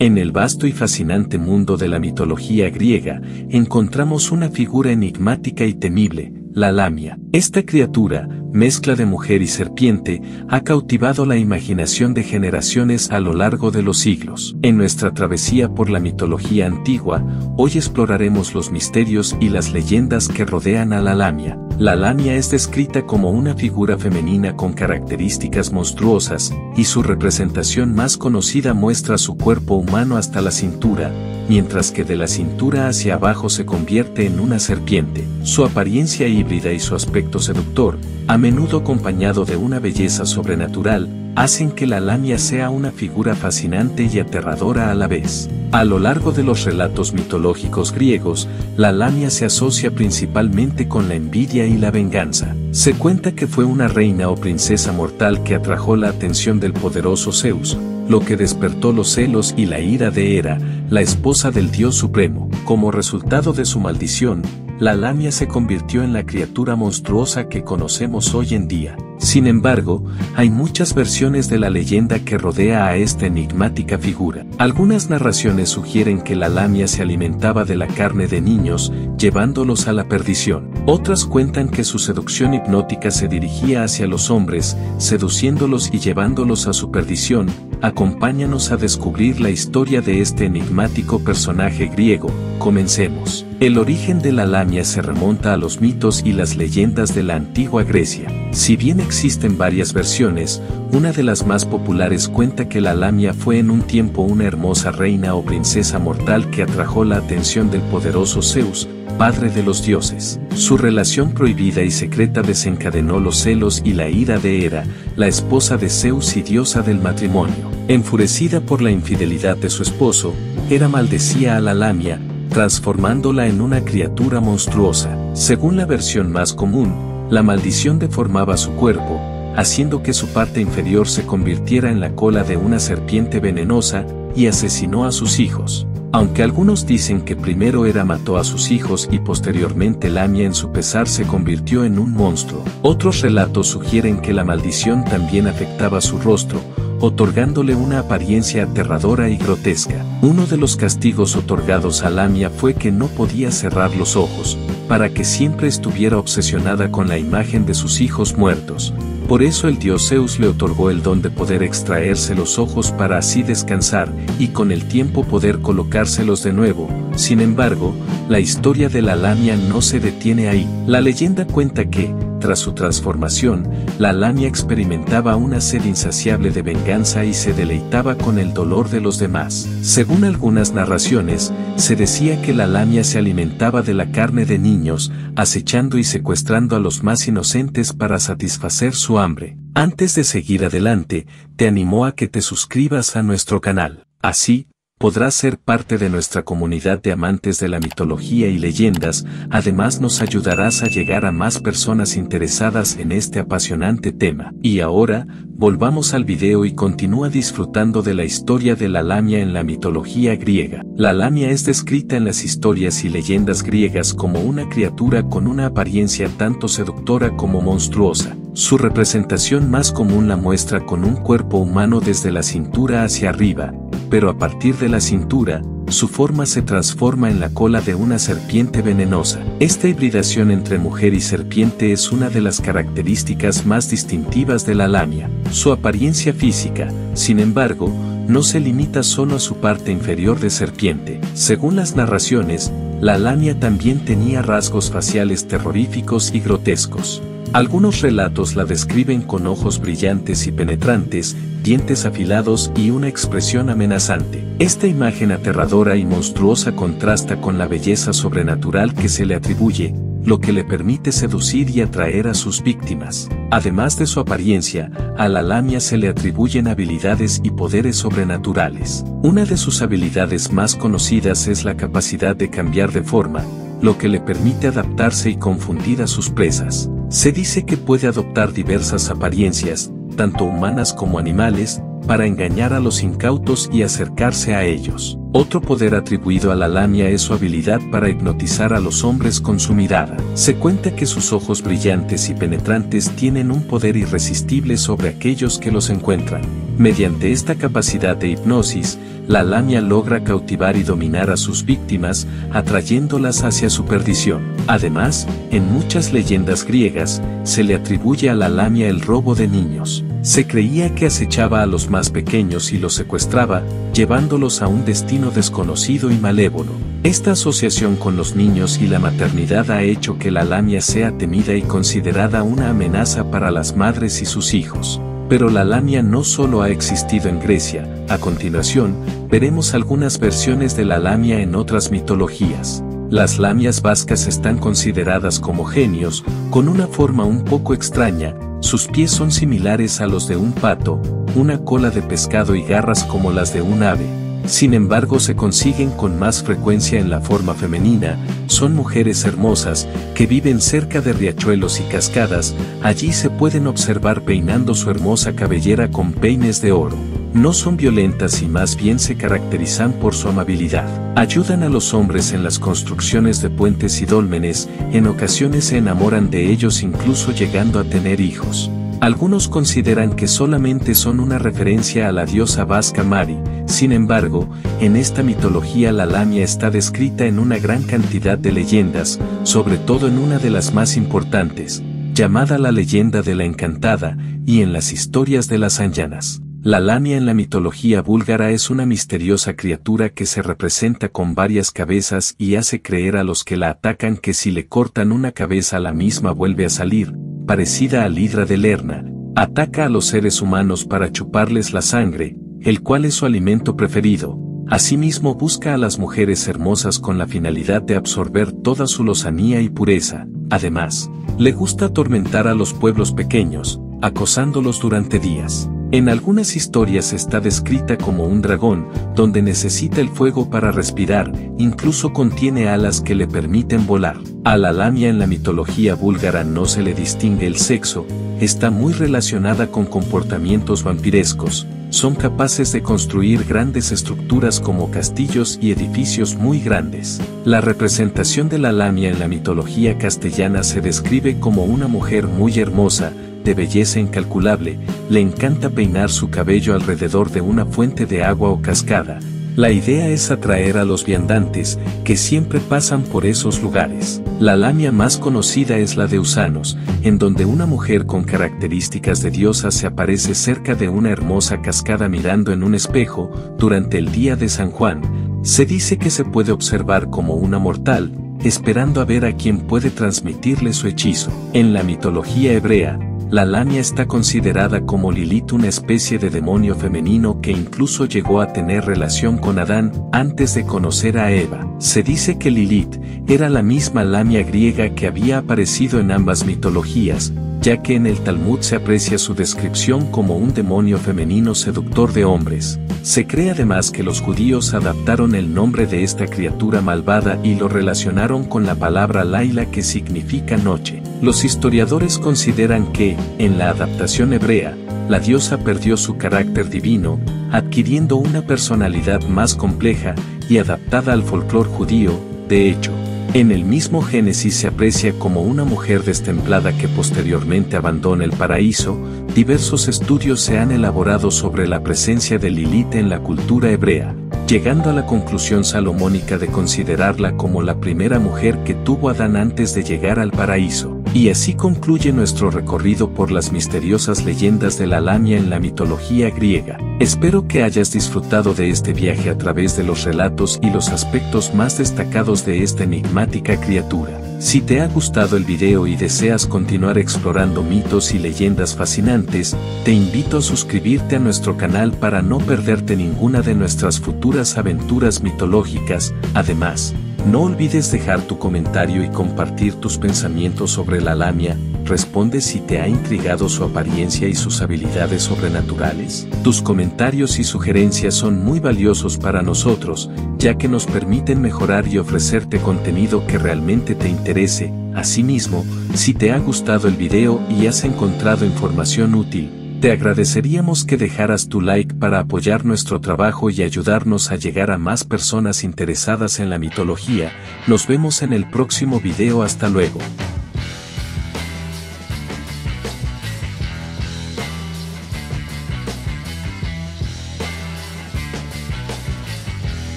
En el vasto y fascinante mundo de la mitología griega, encontramos una figura enigmática y temible, la lamia. Esta criatura, mezcla de mujer y serpiente, ha cautivado la imaginación de generaciones a lo largo de los siglos. En nuestra travesía por la mitología antigua, hoy exploraremos los misterios y las leyendas que rodean a la lamia. La lamia es descrita como una figura femenina con características monstruosas, y su representación más conocida muestra su cuerpo humano hasta la cintura, mientras que de la cintura hacia abajo se convierte en una serpiente. Su apariencia híbrida y su aspecto seductor, a menudo acompañado de una belleza sobrenatural, hacen que la lamia sea una figura fascinante y aterradora a la vez. A lo largo de los relatos mitológicos griegos, la lamia se asocia principalmente con la envidia y la venganza. Se cuenta que fue una reina o princesa mortal que atrajo la atención del poderoso Zeus, lo que despertó los celos y la ira de Hera, la esposa del dios supremo. Como resultado de su maldición, la lamia se convirtió en la criatura monstruosa que conocemos hoy en día. Sin embargo, hay muchas versiones de la leyenda que rodea a esta enigmática figura. Algunas narraciones sugieren que la lamia se alimentaba de la carne de niños, llevándolos a la perdición. Otras cuentan que su seducción hipnótica se dirigía hacia los hombres, seduciéndolos y llevándolos a su perdición. Acompáñanos a descubrir la historia de este enigmático personaje griego. Comencemos. El origen de la lamia se remonta a los mitos y las leyendas de la antigua Grecia. Si bien existen varias versiones, una de las más populares cuenta que la lamia fue en un tiempo una hermosa reina o princesa mortal que atrajo la atención del poderoso Zeus, padre de los dioses. Su relación prohibida y secreta desencadenó los celos y la ira de Hera, la esposa de Zeus y diosa del matrimonio. Enfurecida por la infidelidad de su esposo, Hera maldecía a la lamia, transformándola en una criatura monstruosa. Según la versión más común, la maldición deformaba su cuerpo, haciendo que su parte inferior se convirtiera en la cola de una serpiente venenosa, y asesinó a sus hijos. Aunque algunos dicen que primero Hera mató a sus hijos y posteriormente Lamia en su pesar se convirtió en un monstruo, otros relatos sugieren que la maldición también afectaba su rostro, otorgándole una apariencia aterradora y grotesca. Uno de los castigos otorgados a Lamia fue que no podía cerrar los ojos, para que siempre estuviera obsesionada con la imagen de sus hijos muertos. Por eso el dios Zeus le otorgó el don de poder extraerse los ojos para así descansar y con el tiempo poder colocárselos de nuevo. Sin embargo, la historia de la Lamia no se detiene ahí. La leyenda cuenta que, tras su transformación, la lamia experimentaba una sed insaciable de venganza y se deleitaba con el dolor de los demás. Según algunas narraciones, se decía que la lamia se alimentaba de la carne de niños, acechando y secuestrando a los más inocentes para satisfacer su hambre. Antes de seguir adelante, te animo a que te suscribas a nuestro canal. Así, podrás ser parte de nuestra comunidad de amantes de la mitología y leyendas, además nos ayudarás a llegar a más personas interesadas en este apasionante tema. Y ahora, volvamos al video y continúa disfrutando de la historia de la lamia en la mitología griega. La lamia es descrita en las historias y leyendas griegas como una criatura con una apariencia tanto seductora como monstruosa. Su representación más común la muestra con un cuerpo humano desde la cintura hacia arriba, pero a partir de la cintura, su forma se transforma en la cola de una serpiente venenosa. Esta hibridación entre mujer y serpiente es una de las características más distintivas de la lamia. Su apariencia física, sin embargo, no se limita solo a su parte inferior de serpiente. Según las narraciones, la lamia también tenía rasgos faciales terroríficos y grotescos. Algunos relatos la describen con ojos brillantes y penetrantes, dientes afilados y una expresión amenazante. Esta imagen aterradora y monstruosa contrasta con la belleza sobrenatural que se le atribuye, lo que le permite seducir y atraer a sus víctimas. Además de su apariencia, a la lamia se le atribuyen habilidades y poderes sobrenaturales. Una de sus habilidades más conocidas es la capacidad de cambiar de forma, lo que le permite adaptarse y confundir a sus presas. Se dice que puede adoptar diversas apariencias, tanto humanas como animales, para engañar a los incautos y acercarse a ellos. Otro poder atribuido a la lamia es su habilidad para hipnotizar a los hombres con su mirada. Se cuenta que sus ojos brillantes y penetrantes tienen un poder irresistible sobre aquellos que los encuentran. Mediante esta capacidad de hipnosis, la lamia logra cautivar y dominar a sus víctimas, atrayéndolas hacia su perdición. Además, en muchas leyendas griegas, se le atribuye a la lamia el robo de niños. Se creía que acechaba a los más pequeños y los secuestraba, llevándolos a un destino desconocido y malévolo. Esta asociación con los niños y la maternidad ha hecho que la lamia sea temida y considerada una amenaza para las madres y sus hijos. Pero la lamia no solo ha existido en Grecia, a continuación, veremos algunas versiones de la lamia en otras mitologías. Las lamias vascas están consideradas como genios, con una forma un poco extraña, sus pies son similares a los de un pato, una cola de pescado y garras como las de un ave. Sin embargo se consiguen con más frecuencia en la forma femenina, son mujeres hermosas, que viven cerca de riachuelos y cascadas, allí se pueden observar peinando su hermosa cabellera con peines de oro no son violentas y más bien se caracterizan por su amabilidad. Ayudan a los hombres en las construcciones de puentes y dólmenes, en ocasiones se enamoran de ellos incluso llegando a tener hijos. Algunos consideran que solamente son una referencia a la diosa vasca Mari, sin embargo, en esta mitología la lamia está descrita en una gran cantidad de leyendas, sobre todo en una de las más importantes, llamada la leyenda de la encantada, y en las historias de las anyanas. La lamia en la mitología búlgara es una misteriosa criatura que se representa con varias cabezas y hace creer a los que la atacan que si le cortan una cabeza la misma vuelve a salir, parecida al hidra de Lerna, ataca a los seres humanos para chuparles la sangre, el cual es su alimento preferido. Asimismo busca a las mujeres hermosas con la finalidad de absorber toda su lozanía y pureza. Además, le gusta atormentar a los pueblos pequeños, acosándolos durante días. En algunas historias está descrita como un dragón, donde necesita el fuego para respirar, incluso contiene alas que le permiten volar. A la lamia en la mitología búlgara no se le distingue el sexo, está muy relacionada con comportamientos vampirescos, son capaces de construir grandes estructuras como castillos y edificios muy grandes. La representación de la lamia en la mitología castellana se describe como una mujer muy hermosa, de belleza incalculable, le encanta peinar su cabello alrededor de una fuente de agua o cascada. La idea es atraer a los viandantes, que siempre pasan por esos lugares. La lamia más conocida es la de Usanos, en donde una mujer con características de diosa se aparece cerca de una hermosa cascada mirando en un espejo, durante el día de San Juan. Se dice que se puede observar como una mortal, esperando a ver a quien puede transmitirle su hechizo. En la mitología hebrea, la lamia está considerada como Lilith una especie de demonio femenino que incluso llegó a tener relación con Adán antes de conocer a Eva. Se dice que Lilith era la misma lamia griega que había aparecido en ambas mitologías, ya que en el Talmud se aprecia su descripción como un demonio femenino seductor de hombres. Se cree además que los judíos adaptaron el nombre de esta criatura malvada y lo relacionaron con la palabra Laila que significa noche. Los historiadores consideran que, en la adaptación hebrea, la diosa perdió su carácter divino, adquiriendo una personalidad más compleja y adaptada al folclore judío, de hecho, en el mismo Génesis se aprecia como una mujer destemplada que posteriormente abandona el paraíso, diversos estudios se han elaborado sobre la presencia de Lilith en la cultura hebrea, llegando a la conclusión salomónica de considerarla como la primera mujer que tuvo Adán antes de llegar al paraíso. Y así concluye nuestro recorrido por las misteriosas leyendas de la lamia en la mitología griega. Espero que hayas disfrutado de este viaje a través de los relatos y los aspectos más destacados de esta enigmática criatura. Si te ha gustado el video y deseas continuar explorando mitos y leyendas fascinantes, te invito a suscribirte a nuestro canal para no perderte ninguna de nuestras futuras aventuras mitológicas. Además, no olvides dejar tu comentario y compartir tus pensamientos sobre la lamia, responde si te ha intrigado su apariencia y sus habilidades sobrenaturales. Tus comentarios y sugerencias son muy valiosos para nosotros, ya que nos permiten mejorar y ofrecerte contenido que realmente te interese. Asimismo, si te ha gustado el video y has encontrado información útil, Te agradeceríamos que dejaras tu like para apoyar nuestro trabajo y ayudarnos a llegar a más personas interesadas en la mitología. Nos vemos en el próximo video. Hasta luego.